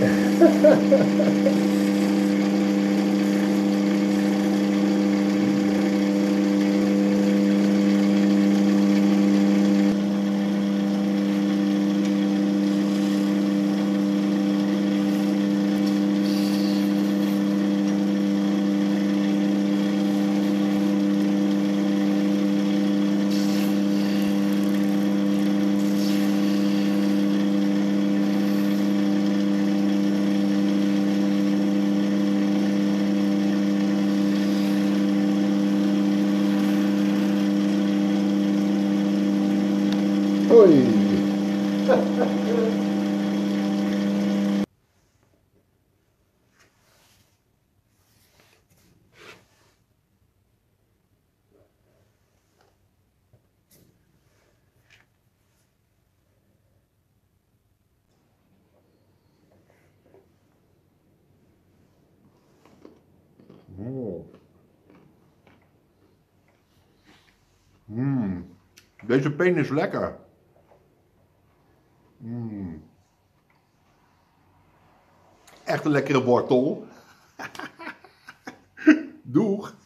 ハハハハ! Oh. Mm. Deze pen is lekker. Mm. Echt een lekkere wortel. Doeg.